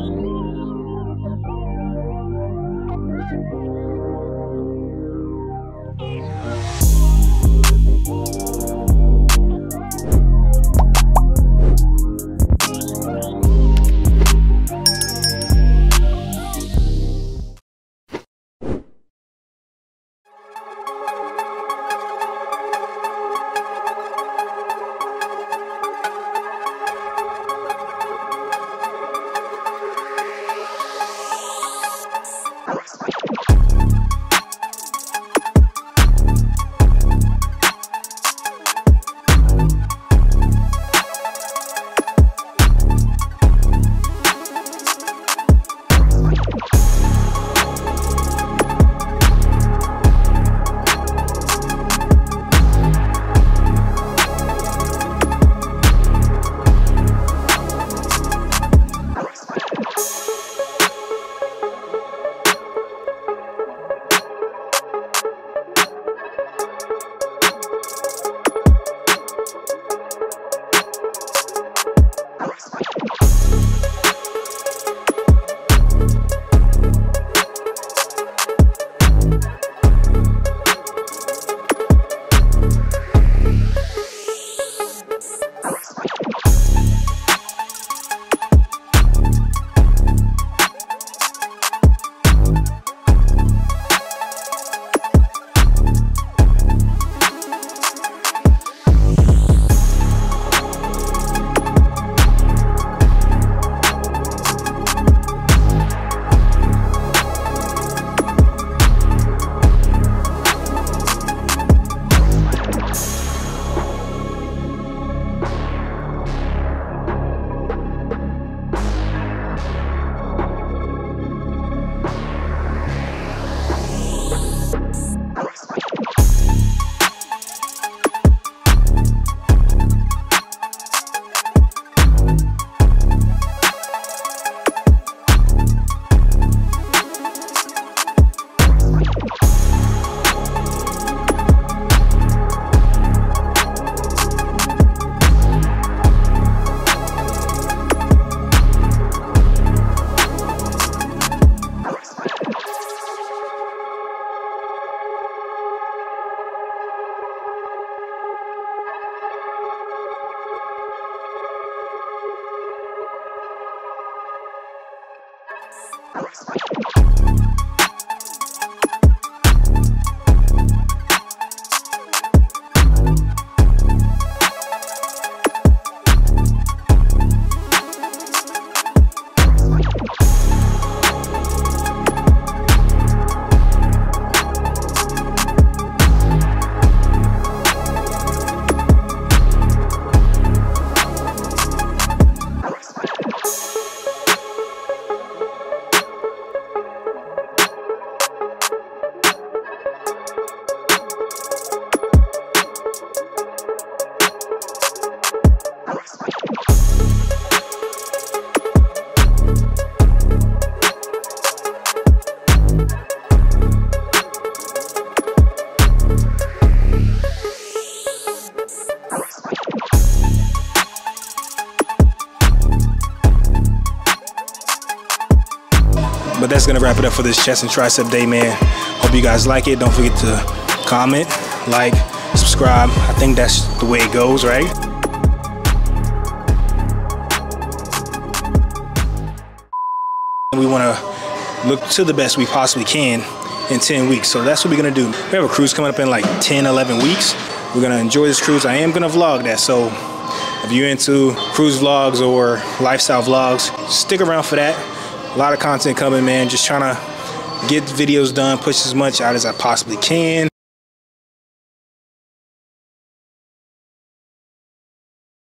Bye. Yes. That's gonna wrap it up for this chest and tricep day, man. Hope you guys like it. Don't forget to comment, like, subscribe. I think that's the way it goes, right? We wanna look to the best we possibly can in 10 weeks. So that's what we're gonna do. We have a cruise coming up in like 10, 11 weeks. We're gonna enjoy this cruise. I am gonna vlog that. So if you're into cruise vlogs or lifestyle vlogs, stick around for that. A lot of content coming, man. Just trying to get videos done, push as much out as I possibly can.